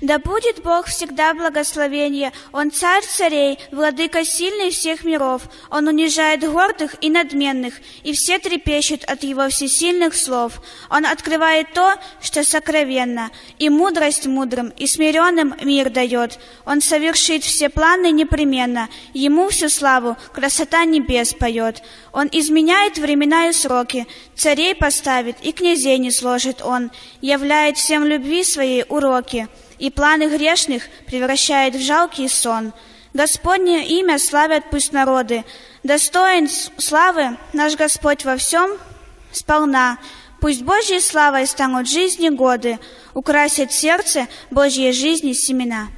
Да будет Бог всегда благословение, Он царь царей, владыка сильный всех миров, Он унижает гордых и надменных, и все трепещут от Его всесильных слов. Он открывает то, что сокровенно, и мудрость мудрым, и смиренным мир дает. Он совершит все планы непременно, Ему всю славу красота небес поет. Он изменяет времена и сроки, царей поставит, и князей не сложит Он, являет всем любви своей уроки и планы грешных превращает в жалкий сон. Господне имя славят пусть народы, достоин славы наш Господь во всем сполна. Пусть Божьей славой станут жизни годы, украсят сердце Божьей жизни семена.